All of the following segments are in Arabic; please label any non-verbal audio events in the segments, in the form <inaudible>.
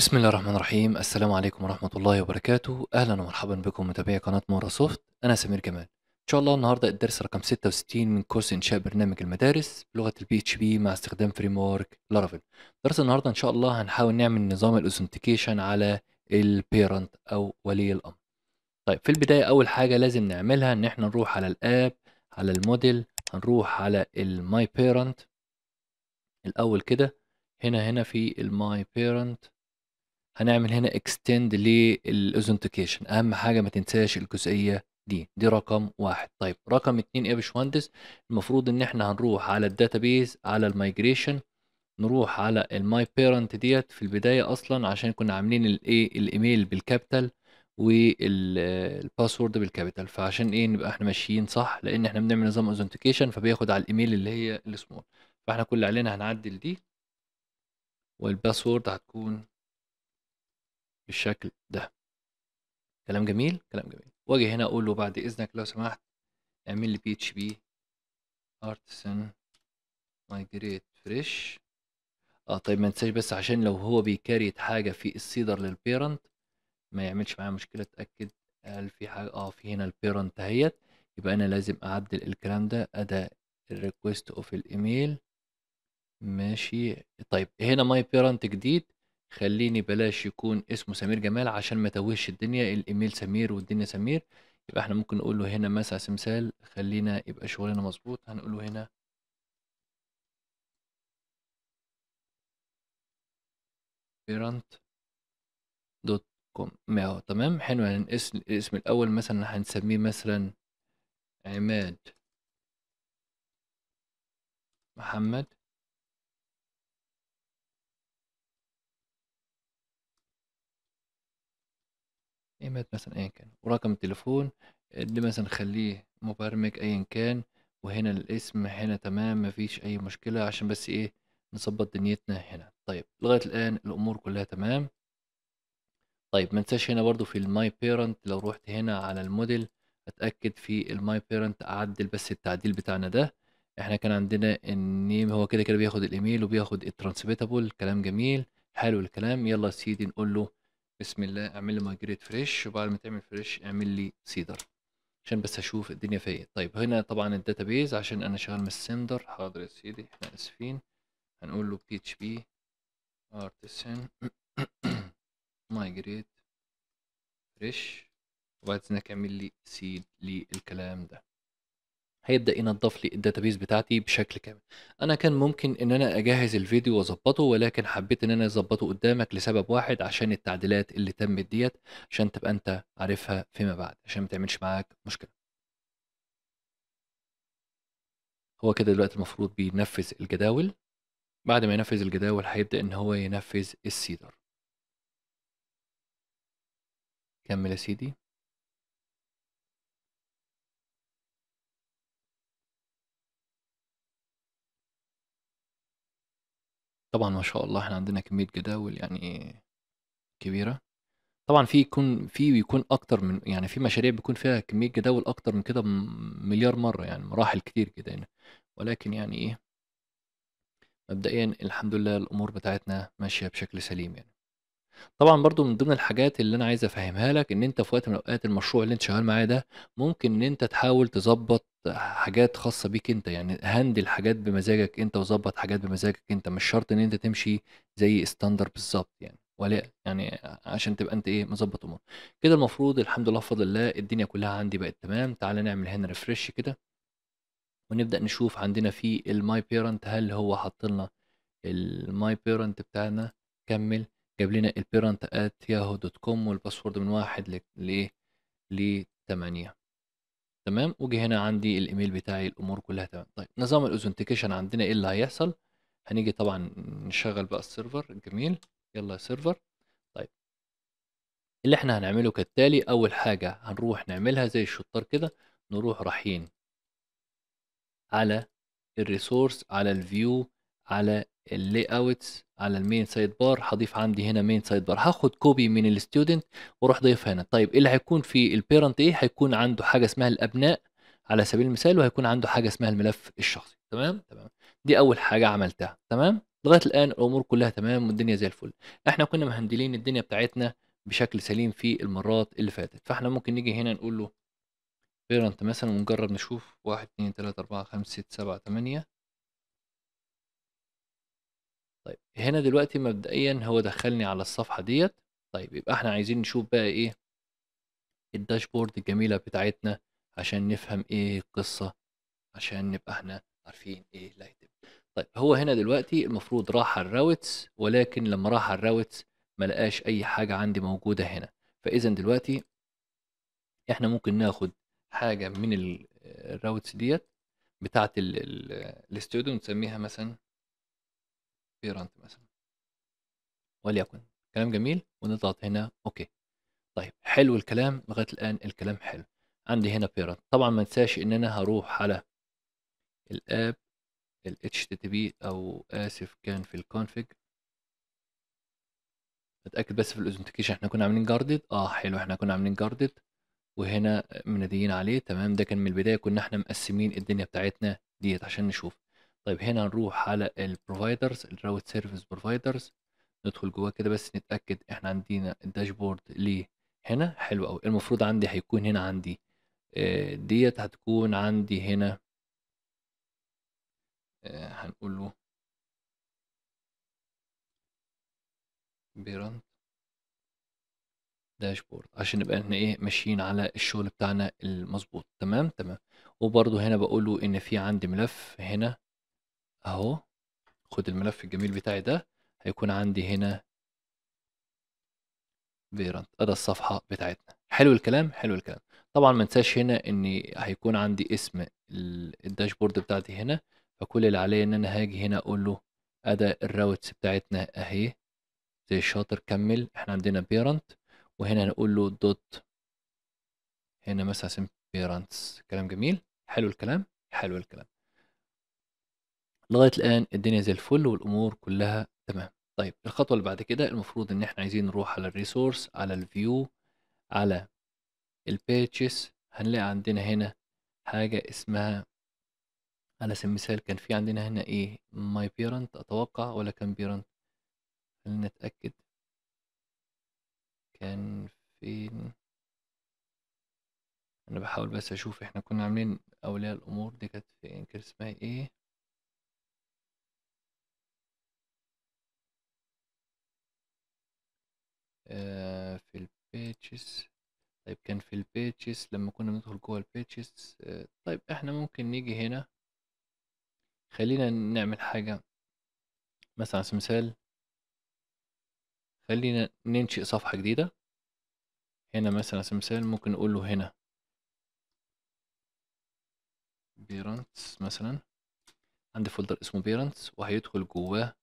بسم الله الرحمن الرحيم. السلام عليكم ورحمة الله وبركاته. أهلا ومرحبا بكم متابعي قناة Mora Soft. أنا سمير جمال. إن شاء الله النهاردة الدرس رقم 66 من course إنشاء برنامج المدارس بلغة ال PHP مع استخدام framework Laravel درس النهاردة إن شاء الله هنحاول نعمل نظام ال authentication على ال parent أو ولي الأمر. طيب في البداية أول حاجة لازم نعملها إن إحنا نروح على ال app على الموديل هنروح على ال my parent الأول كده هنا هنا في ال my parent هنعمل هنا extend لل authentication أهم حاجة ما تنساش الجزئية دي دي رقم واحد. طيب رقم اتنين إيه يا باشمهندس المفروض إن إحنا هنروح على ال database على ال migration نروح على ال my parent ديت في البداية أصلا عشان كنا عاملين الايه الايميل بال capital وال password بال capital. فعشان إيه نبقى إحنا ماشيين صح؟ لأن إحنا بنعمل نظام authentication فبياخد على الإيميل اللي هي السمول. فإحنا كل اللي علينا هنعدل دي وال password هتكون بالشكل ده. كلام جميل؟ كلام جميل. واجي هنا أقول له بعد إذنك لو سمحت اعمل لي PHP artisan migrate fresh آه طيب ما تنساش بس عشان لو هو بي create حاجة في ال seeder لل parent ما يعملش معايا مشكلة أتأكد هل في حاجة؟ آه في هنا ال parent أهيت. يبقى أنا لازم أعدل الكلام ده. ادى ال request of الإيميل. ماشي. طيب هنا my parent جديد. خليني بلاش يكون اسمه سمير جمال عشان ما توهش الدنيا الإيميل سمير والدنيا سمير. يبقى إحنا ممكن نقول له هنا مثلا مثال خلينا يبقى شغلنا مظبوط هنقول له هنا parent دوت كوم ما هو تمام؟ حلو. يعني الاسم الاسم الأول مثلا هنسميه مثلا عماد. محمد. إيميل مثلا ايا كان. ورقم التليفون دي مثلا خليه مبرمج ايا كان وهنا الاسم هنا تمام مفيش أي مشكلة عشان بس إيه نظبط دنيتنا هنا. طيب لغاية الآن الأمور كلها تمام. طيب ما ننساش هنا برضو في ال my parent لو روحت هنا على الموديل اتأكد في ال my parent اعدل بس التعديل بتاعنا ده. إحنا كان عندنا ال name هو كده كده بياخد الإيميل وبياخد ال translatable كلام جميل حلو الكلام. يلا يا سيدي نقول له بسم الله اعمل لي migrate fresh وبعد ما تعمل fresh اعمل لي seeder عشان بس أشوف الدنيا فيها إيه. طيب هنا طبعا ال database عشان أنا شغال من السندر. حاضر يا سيدي إحنا اسفين. هنقول له PHP artisan migrate fresh. وبعد اذنك اعمل لي seed للكلام ده. هيبدأ ينظف لي ال database بتاعتي بشكل كامل. أنا كان ممكن إن أنا أجهز الفيديو وأظبطه ولكن حبيت إن أنا أظبطه قدامك لسبب واحد عشان التعديلات اللي تمت ديت عشان تبقى أنت عارفها فيما بعد عشان ما تعملش معاك مشكلة. هو كده دلوقتي المفروض بينفذ الجداول. بعد ما ينفذ الجداول هيبدأ إن هو ينفذ السيدر. كمل يا سيدي. طبعا ما شاء الله إحنا عندنا كمية جداول يعني كبيرة. طبعا في يكون في بيكون أكتر من يعني في مشاريع بيكون فيها كمية جداول أكتر من كده مليار مرة يعني مراحل كتير كده يعني ولكن يعني إيه مبدئيا الحمد لله الأمور بتاعتنا ماشية بشكل سليم يعني. طبعا برضو من ضمن الحاجات اللي أنا عايز أفهمها لك إن أنت في وقت من الأوقات المشروع اللي أنت شغال معاه ده ممكن إن أنت تحاول تظبط حاجات خاصة بيك أنت يعني هندل حاجات بمزاجك أنت وظبط حاجات بمزاجك أنت مش شرط إن أنت تمشي زي standard بالظبط يعني. ولا يعني عشان تبقى أنت إيه مظبط امور كده المفروض الحمد لله بفضل الله الدنيا كلها عندي بقت تمام. تعالى نعمل هنا refresh كده. ونبدأ نشوف عندنا في ال my parent هل هو حط لنا ال my parent بتاعنا كمل جاب لنا ال parent at Yahoo dot com وال password من واحد ل ل 8 تمام؟ وجي هنا عندي الإيميل بتاعي الأمور كلها تمام. طيب نظام ال authentication عندنا إيه اللي هيحصل؟ هنيجي طبعا نشغل بقى ال server. جميل. يلا يا server. طيب. اللي إحنا هنعمله كالتالي أول حاجة هنروح نعملها زي الشطار كده نروح رايحين على ال resource على ال view على ال layouts على ال main sidebar هضيف عندي هنا main sidebar. هاخد copy من ال student وأروح ضيفها هنا. طيب اللي هيكون في ال parent إيه؟ هيكون عنده حاجة اسمها الأبناء على سبيل المثال وهيكون عنده حاجة اسمها الملف الشخصي. تمام؟ تمام. دي أول حاجة عملتها. تمام؟ لغاية الآن الأمور كلها تمام والدنيا زي الفل. إحنا كنا مهندلين الدنيا بتاعتنا بشكل سليم في المرات اللي فاتت. فإحنا ممكن نيجي هنا نقول له parent مثلا ونجرب نشوف واحد اتنين تلاتة أربعة خمسة ستة سبعة تمانية. طيب هنا دلوقتي مبدئيا هو دخلني على الصفحة ديت. طيب يبقى إحنا عايزين نشوف بقى إيه؟ ال dashboard الجميلة بتاعتنا عشان نفهم إيه القصة عشان نبقى إحنا عارفين إيه اللي هيتم. طيب هو هنا دلوقتي المفروض راح على ال routes ولكن لما راح على ال routes ما لقاش أي حاجة عندي موجودة هنا. فاذا دلوقتي إحنا ممكن ناخد حاجة من ال- ال routes ديت بتاعت ال student نسميها مثلا parent مثلا. وليكن. كلام جميل ونضغط هنا. okay. طيب حلو الكلام لغاية الآن الكلام حلو. عندي هنا parent طبعا ما انساش إن أنا هروح على ال app ال HTTP أو آسف كان في ال config أتأكد بس في ال authentication إحنا كنا عاملين guards آه حلو. إحنا كنا عاملين guards وهنا مناديين عليه. تمام. ده كان من البداية. كنا إحنا مقسمين الدنيا بتاعتنا ديت عشان نشوف. طيب هنا نروح على ال providers ال route service providers ندخل جواه كده بس نتأكد إحنا عندنا ال dashboard ليه هنا. حلو قوي المفروض عندي هيكون هنا عندي آه، ديت هتكون عندي هنا آه، هنقول له parent dashboard عشان نبقى إحنا إيه ماشيين على الشغل بتاعنا المظبوط. تمام؟ تمام. وبرضو هنا بقول له إن في عندي ملف هنا. أهو خد الملف الجميل بتاعي ده هيكون عندي هنا parent ادي الصفحة بتاعتنا. حلو الكلام؟ حلو الكلام. طبعا ما انساش هنا ان هيكون عندي اسم ال- ال dashboard بتاعتي هنا فكل اللي عليا إن أنا هاجي هنا أقول له ادي ال routes بتاعتنا أهي. زي الشاطر كمل. إحنا عندنا parent وهنا نقول له dot. هنا مثلا parents كلام جميل؟ حلو الكلام؟ حلو الكلام. لغاية الآن الدنيا زي الفل والأمور كلها تمام. طيب الخطوة اللي بعد كده المفروض إن إحنا عايزين نروح على ال resource على ال view على ال pages هنلاقي عندنا هنا حاجة اسمها على سبيل المثال كان في عندنا هنا إيه؟ my parent أتوقع ولا كان parent خلينا نتأكد. كان فين؟ أنا بحاول بس أشوف إحنا كنا عاملين أولياء الأمور دي كانت فين؟ كان اسمها إيه؟ في ال pages طيب كان في ال pages لما كنا بندخل جوه ال pages آه طيب إحنا ممكن نيجي هنا. خلينا نعمل حاجة. مثلا على المثال خلينا ننشئ صفحة جديدة. هنا مثلا على المثال ممكن نقول له هنا. parents مثلا. عندي folder اسمه parents وهيدخل جواه.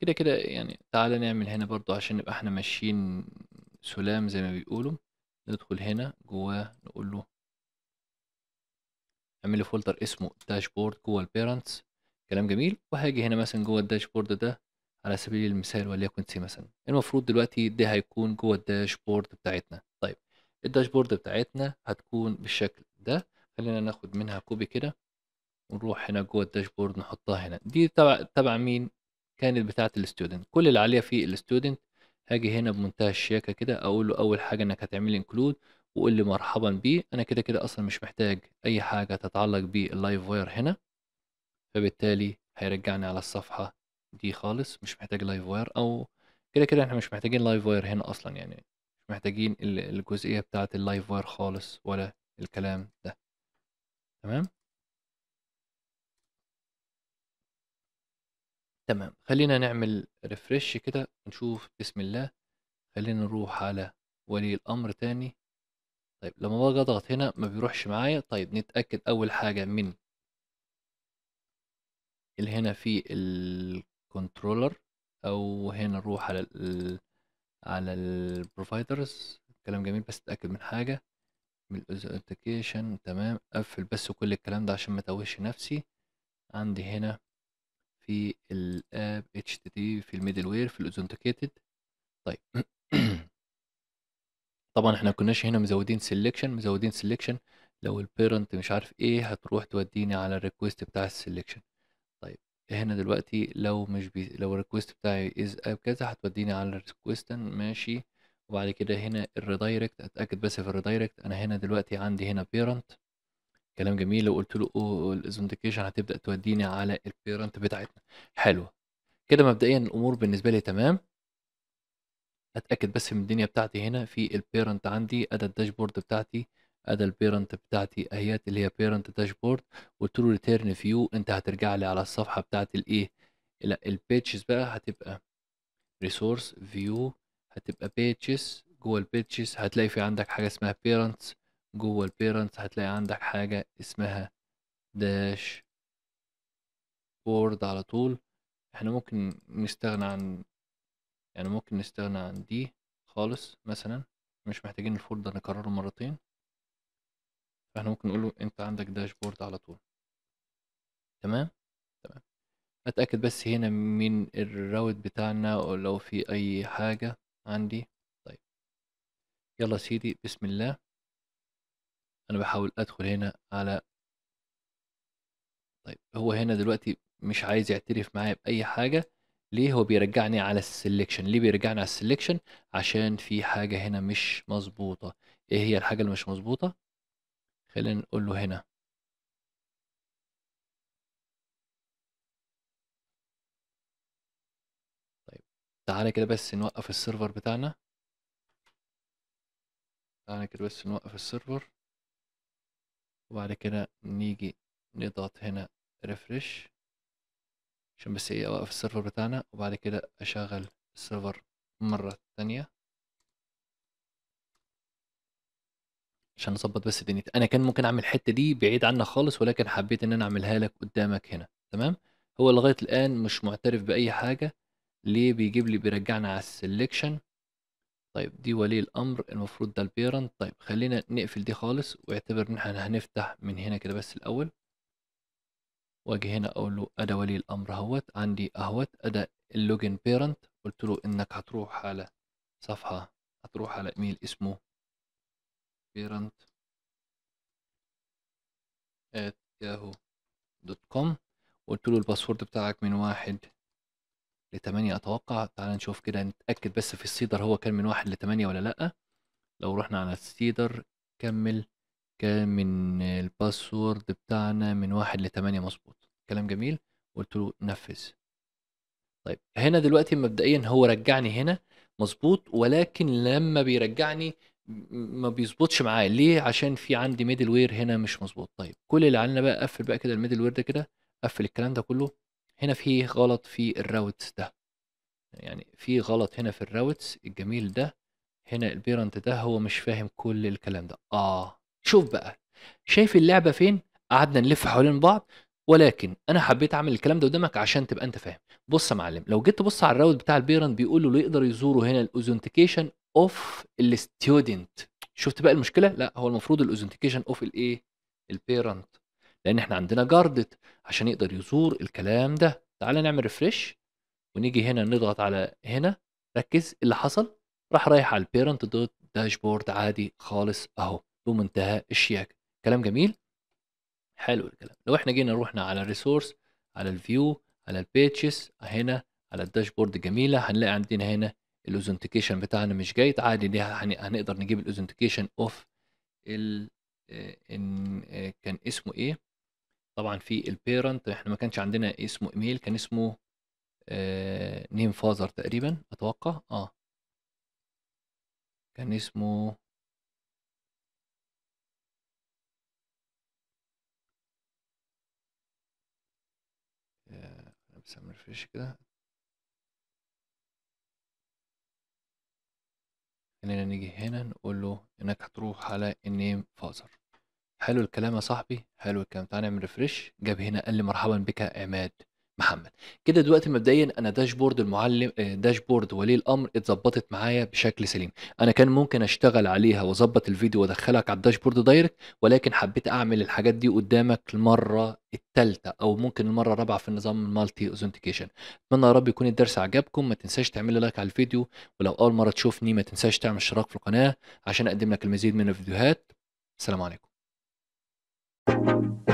كده كده يعني تعالى نعمل هنا برضو عشان نبقى إحنا ماشيين سلام زي ما بيقولوا. ندخل هنا جواه نقول له اعمل لي folder اسمه dashboard جوه ال parents كلام جميل. وهاجي هنا مثلا جوه ال dashboard ده على سبيل المثال وليكن سي مثلا. المفروض دلوقتي ده هيكون جوه ال dashboard بتاعتنا. طيب ال dashboard بتاعتنا هتكون بالشكل ده. خلينا ناخد منها copy كده ونروح هنا جوه ال dashboard نحطها هنا. دي تبع تبع مين؟ كانت بتاعة ال student كل اللي عليها في ال student هاجي هنا بمنتهى الشياكة كده أقول له أول حاجة إنك هتعمل include وقول لي مرحبا بيه. أنا كده كده أصلا مش محتاج أي حاجة تتعلق بال Livewire هنا. فبالتالي هيرجعني على الصفحة دي خالص مش محتاج Livewire أو كده كده إحنا مش محتاجين Livewire هنا أصلا يعني. مش محتاجين ال- الجزئية بتاعة ال Livewire خالص ولا الكلام ده. تمام؟ تمام خلينا نعمل refresh كده نشوف بسم الله. خلينا نروح على ولي الأمر تاني. طيب لما باجي اضغط هنا ما بيروحش معايا. طيب نتأكد أول حاجة من اللي هنا في ال controller أو هنا نروح على ال على ال providers كلام جميل بس اتأكد من حاجة. من ال authentication تمام قفل بس كل الكلام ده عشان ما توهش نفسي. عندي هنا في ال app HTTP في ال middleware في ال authenticated طيب. <clears throat> طبعا إحنا كناش هنا مزودين selection مزودين selection لو ال parent مش عارف إيه هتروح توديني على ال request بتاع ال selection طيب. هنا دلوقتي لو مش بي لو ال request بتاعي app كذا هتوديني على ال request ماشي. وبعد كده هنا ال redirect أتأكد بس في ال redirect أنا هنا دلوقتي عندي هنا parent. كلام جميل لو قلت له ال authentication هتبدأ توديني على ال parent بتاعتنا. حلو. كده مبدئيا الأمور بالنسبة لي تمام. اتأكد بس من الدنيا بتاعتي هنا. في ال parent عندي أدا ال dashboard بتاعتي أدا ال parent بتاعتي أهيت اللي هي parent dashboard. قلت له return view أنت هترجع لي على الصفحة بتاعت الإيه؟ لا ال pages بقى. هتبقى resource view هتبقى pages. جوه ال pages هتلاقي في عندك حاجة اسمها parents جوه ال parents هتلاقي عندك حاجة اسمها dashboard على طول. إحنا ممكن نستغنى عن يعني ممكن نستغنى عن دي خالص مثلا. مش محتاجين ال folder نكرره مرتين. فاحنا ممكن نقول له انت عندك dashboard على طول. تمام؟ تمام. اتأكد بس هنا من ال route بتاعنا أو لو في أي حاجة عندي. طيب. يلا سيدي بسم الله. أنا بحاول أدخل هنا على طيب هو هنا دلوقتي مش عايز يعترف معايا بأي حاجة ليه هو بيرجعني على ال selection ليه بيرجعني على ال selection عشان في حاجة هنا مش مظبوطة. إيه هي الحاجة اللي مش مظبوطة؟ خلينا نقول له هنا. طيب تعالى كده بس نوقف ال server بتاعنا. تعالى كده بس نوقف ال server. وبعد كده نيجي نضغط هنا refresh عشان بس إيه أوقف ال server بتاعنا وبعد كده أشغل ال server مرة تانية. عشان نظبط بس دنيتي أنا كان ممكن أعمل الحتة دي بعيد عنك خالص ولكن حبيت إن أنا أعملها لك قدامك هنا. تمام؟ هو لغاية الآن مش معترف بأي حاجة. ليه بيجيب لي بيرجعنا على ال selection طيب دي ولي الأمر المفروض ده ال parent طيب خلينا نقفل دي خالص واعتبر إن إحنا هنفتح من هنا كده بس الأول. واجي هنا أقول له ادا ولي الأمر أهوت عندي أهوت ادا ال login parent. قلت له إنك هتروح على صفحة هتروح على إيميل اسمه parent yahoo.com وقلت له ال password بتاعك من واحد لتمانية أتوقع. تعال نشوف كده نتأكد بس في ال seeder هو كان من واحد لتمانية ولا لأ. لو رحنا على ال seeder كمل. كان من ال password بتاعنا من واحد لتمانية مظبوط. كلام جميل. قلت له نفذ. طيب هنا دلوقتي مبدئيا هو رجعني هنا مظبوط. ولكن لما بيرجعني ما بيظبطش معايا ليه عشان في عندي middleware هنا مش مظبوط طيب كل اللي علينا بقى قفل بقى كده ال middleware ده كده قفل الكلام ده كله هنا في غلط في ال routes ده. يعني في غلط هنا في ال routes الجميل ده هنا ال parent ده هو مش فاهم كل الكلام ده. آه شوف بقى شايف اللعبة فين؟ قعدنا نلف حوالين بعض ولكن أنا حبيت أعمل الكلام ده قدامك عشان تبقى أنت فاهم. بص يا معلم لو جيت تبص على ال route بتاع ال parent بيقول له يقدر يزوره هنا ال authentication of ال student شفت بقى المشكلة؟ لا هو المفروض ال authentication of الايه؟ ال parent. لأن إحنا عندنا guard عشان يقدر يزور الكلام ده. تعالى نعمل refresh ونيجي هنا نضغط على هنا. ركز اللي حصل. راح رايح على ال parent dot dashboard عادي خالص أهو. بمنتهى الشياكة. كلام جميل؟ حلو الكلام. لو إحنا جينا رحنا على ال resource على ال view على ال pages هنا على ال dashboard جميلة. هنلاقي عندنا هنا ال authentication بتاعنا مش جاي عادي دي هنقدر نجيب ال authentication of ال إن كان اسمه إيه؟ طبعا في ال parent إحنا ما كانش عندنا اسمه ايميل كان اسمه name father تقريبا أتوقع؟ آه. كان اسمه بس اعمل كده. خلينا نيجي هنا نقول له إنك هتروح على ال name father حلو الكلام يا صاحبي حلو الكلام تعالى نعمل refresh جاب هنا قال لي مرحبا بك عماد محمد. كده دلوقتي مبدئيا أنا dashboard المعلم dashboard ولي الأمر اتظبطت معايا بشكل سليم. أنا كان ممكن أشتغل عليها وأظبط الفيديو وأدخلك على ال dashboard direct ولكن حبيت أعمل الحاجات دي قدامك المرة الثالثه أو ممكن المرة الرابعة في النظام ال multi authentication أتمنى يا رب يكون الدرس عجبكم. ما تنساش تعمل لايك على الفيديو ولو أول مرة تشوفني ما تنساش تعمل اشتراك في القناة عشان أقدم لك المزيد من الفيديوهات. السلام عليكم. Thank you.